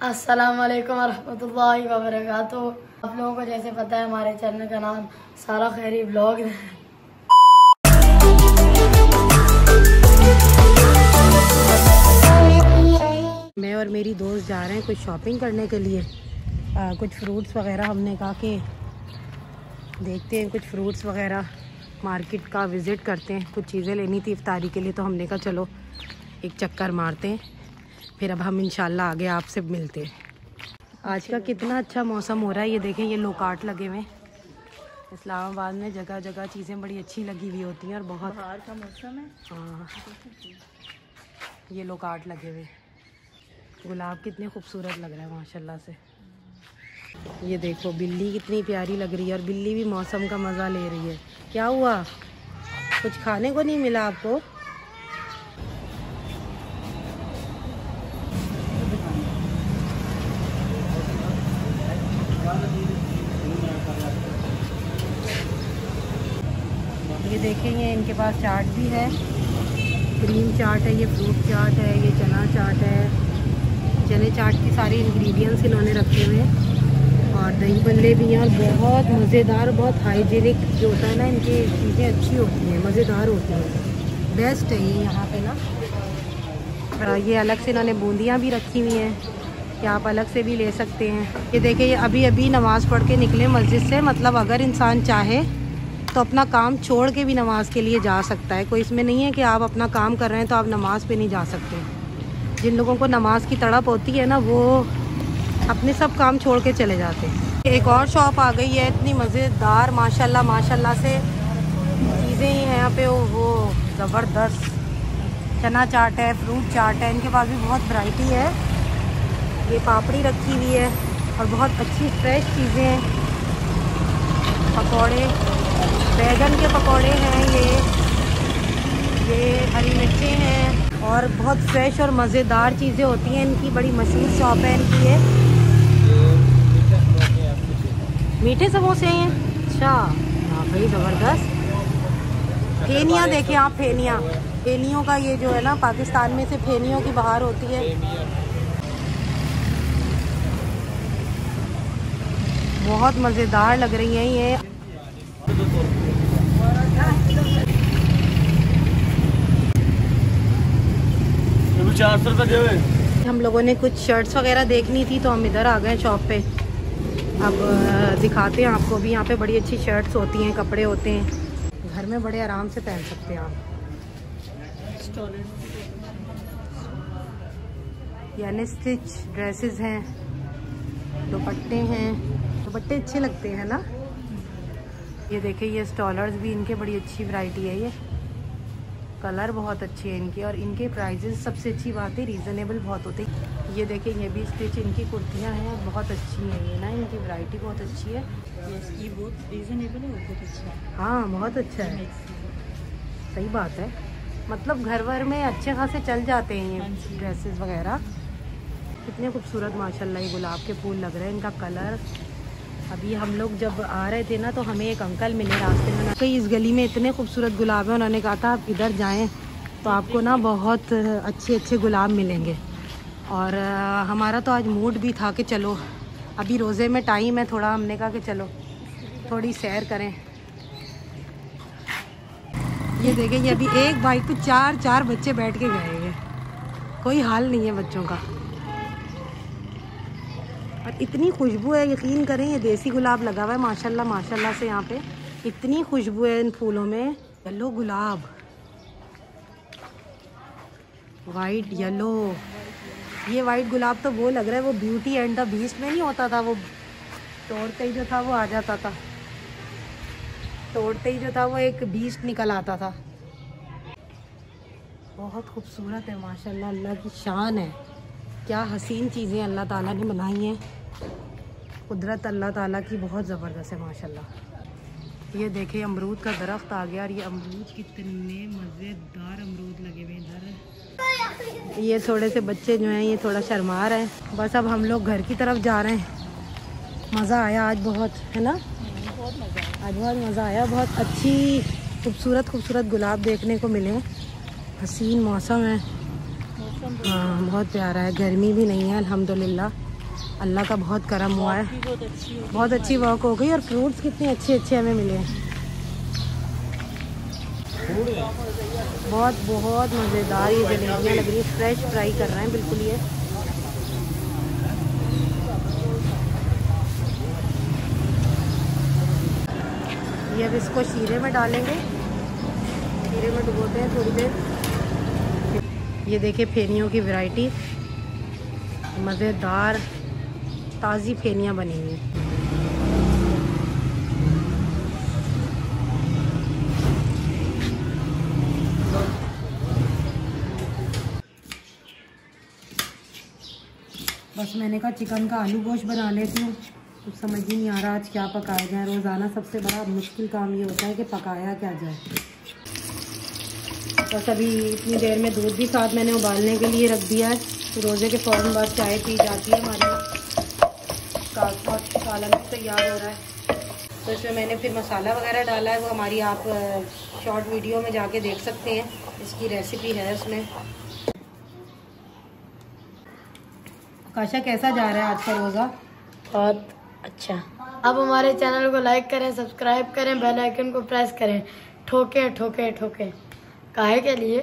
अस्सलाम वालेकुम वरहमतुल्लाहि आप लोगों को जैसे पता है हमारे चैनल का नाम सारा खैरी ब्लॉग है। मैं और मेरी दोस्त जा रहे हैं कुछ शॉपिंग करने के लिए। आ, कुछ फ्रूट्स वगैरह हमने कहा कि देखते हैं कुछ फ्रूट्स वगैरह मार्केट का विज़िट करते हैं। कुछ चीज़ें लेनी थी इफ्तारी के लिए तो हमने कहा चलो एक चक्कर मारते हैं। फिर अब हम इंशाल्लाह आगे आपसे मिलते हैं। आज का कितना अच्छा मौसम हो रहा है ये देखें ये लोकाट लगे हुए इस्लामाबाद में जगह जगह चीज़ें बड़ी अच्छी लगी हुई होती हैं और बहुत बाहर का मौसम है। हाँ। ये लोकाट लगे हुए गुलाब कितने खूबसूरत लग रहा है माशाल्लाह से। ये देखो बिल्ली कितनी प्यारी लग रही है और बिल्ली भी मौसम का मज़ा ले रही है। क्या हुआ? कुछ खाने को नहीं मिला आपको? देखेंगे, इनके पास चाट भी है। क्रीम चाट है, ये फ्रूट चाट है, ये चना चाट है। चने चाट की सारी इंग्रेडिएंट्स इन्होंने रखे हुए हैं। और दही बल्ले भी हैं और बहुत मज़ेदार, बहुत हाइजीनिक जो होता है ना, इनकी चीज़ें अच्छी होती हैं, मज़ेदार होती हैं। बेस्ट है ये यहाँ पे ना। और ये अलग से इन्होंने बूंदियाँ भी रखी हुई हैं, कि आप अलग से भी ले सकते हैं। ये देखिए, ये अभी अभी नमाज़ पढ़ के निकले मस्जिद से मतलब अगर इंसान चाहे तो अपना काम छोड़ के भी नमाज़ के लिए जा सकता है। कोई इसमें नहीं है कि आप अपना काम कर रहे हैं तो आप नमाज़ पे नहीं जा सकते। जिन लोगों को नमाज़ की तड़प होती है ना वो अपने सब काम छोड़ के चले जाते हैं। एक और शॉप आ गई है इतनी मज़ेदार माशाल्लाह माशाल्लाह से चीज़ें ही हैं यहाँ पे वो, ज़बरदस्त। चना चाट है फ्रूट चाट है इनके पास भी बहुत वैरायटी है। ये पापड़ी रखी हुई है और बहुत अच्छी फ्रेश चीज़ें हैं। पकौड़े। बैगन के पकौड़े हैं ये। ये हरी मिर्चें हैं और बहुत फ्रेश और मज़ेदार चीज़ें होती हैं। इनकी बड़ी मशहूर शॉप है इनकी ये। मीठे समोसे हैं अच्छा। हाँ भाई, ज़बरदस्त। फेनियाँ देखें आप, फेनियाँ। फेनियों का ये जो है ना, पाकिस्तान में से फेनियों की बाहर होती है। बहुत मज़ेदार लग रही हैं ये। चार सौ रुपये हम लोगों ने कुछ शर्ट्स वगैरह देखनी थी तो हम इधर आ गए शॉप पे। अब दिखाते हैं आपको भी। यहाँ पे बड़ी अच्छी शर्ट्स होती हैं, कपड़े होते हैं। घर में बड़े आराम से पहन सकते हैं आप। यानी स्टिच ड्रेसेस हैं, दुपट्टे हैं। दुपट्टे अच्छे लगते हैं ना? ये देखिए ये स्टॉलर्स भी, इनके बड़ी अच्छी वैरायटी है ये। कलर बहुत अच्छे हैं इनके और इनके प्राइजेस सबसे अच्छी बात है रीज़नेबल बहुत होते हैं। ये देखें ये भी स्टिच इनकी कुर्तियाँ हैं बहुत अच्छी हैं ये ना इनकी वैरायटी बहुत अच्छी है। ये बहुत रीजनेबल है बहुत अच्छा है। हाँ बहुत अच्छा है। सही बात है। मतलब घर वर में अच्छे खासे चल जाते हैं ये ड्रेसेस वगैरह। कितने खूबसूरत माशाल्लाह ये गुलाब के फूल लग रहे हैं इनका कलर अभी हम लोग जब आ रहे थे ना तो हमें एक अंकल मिले रास्ते में कई इस गली में इतने खूबसूरत गुलाब हैं, उन्होंने कहा था, आप इधर जाएँ तो आपको ना बहुत अच्छे अच्छे गुलाब मिलेंगे। और हमारा तो आज मूड भी था कि चलो, अभी रोज़े में टाइम है थोड़ा, हमने कहा कि चलो, थोड़ी सैर करें। ये देखें, ये अभी एक बाइक पे चार चार बच्चे बैठ के गए हैं। कोई हाल नहीं है बच्चों का। और इतनी खुशबू है, यकीन करें, ये देसी गुलाब लगा हुआ है, माशाल्लाह माशाल्लाह से यहाँ पे। इतनी खुशबू है इन फूलों में। येलो गुलाब। वाइट येलो ये वाइट गुलाब तो वो लग रहा है, वो ब्यूटी एंड द बीस्ट में नहीं होता था, वो तोड़ते ही जो था, वो आ जाता था। तोड़ते ही जो था, वो एक बीस्ट निकल आता था। बहुत खूबसूरत है, माशाल्लाह, अल्लाह की शान है। क्या हसीन चीज़ें अल्लाह ताला ने बनाई हैं। कुदरत अल्लाह ताला की बहुत ज़बरदस्त है, माशाल्लाह। ये देखे, अमरूद का दरख्त आ गया और ये अमरूद कितने मज़ेदार अमरूद लगे हुए इधर। ये थोड़े से बच्चे जो हैं, ये थोड़ा शर्मा रहे हैं। बस अब हम लोग घर की तरफ़ जा रहे हैं। मज़ा आया आज बहुत, है ना? आज बहुत मज़ा आया, बहुत अच्छी, खूबसूरत खूबसूरत गुलाब देखने को मिले। हसीन मौसम है। हाँ बहुत प्यारा है, गर्मी भी नहीं है, अल्हम्दुलिल्लाह। अल्लाह का बहुत करम हुआ है। बहुत अच्छी वर्क हो गई और फ्रूट्स कितने अच्छे अच्छे हमें मिले बहुत बहुत मज़ेदार ये जलेबियाँ लग रही है। फ्रेश फ्राई कर रहे हैं, बिल्कुल ये। ये अब इसको शीरे में डालेंगे। शीरे में डुबोते हैं थोड़ी देर। ये देखिए फेनियों की वैरायटी मज़ेदार। ताज़ी फेनियाँ बनी हुई। बस मैंने कहा चिकन का आलू गोश्त बना लेती हूँ। कुछ समझ ही नहीं आ रहा आज क्या पकाया जाए। रोज़ाना सबसे बड़ा मुश्किल काम ये होता है कि पकाया क्या जाए। बस अभी इतनी देर में दूध भी साथ मैंने उबालने के लिए रख दिया है। रोज़े के फ़ौरन बाद चाय पी जाती है हमारे सालन तैयार हो रहा है। तो इसमें मैंने फिर मसाला वगैरह डाला है, वो हमारी आप शॉर्ट वीडियो में जाके देख सकते हैं। इसकी रेसिपी है उसमें। काशा कैसा जा रहा है आज का रोज़ा? बहुत अच्छा। अब हमारे चैनल को लाइक करें सब्सक्राइब करें बेल आइकन को प्रेस करें। ठोके ठोके ठोके। काहे के लिए?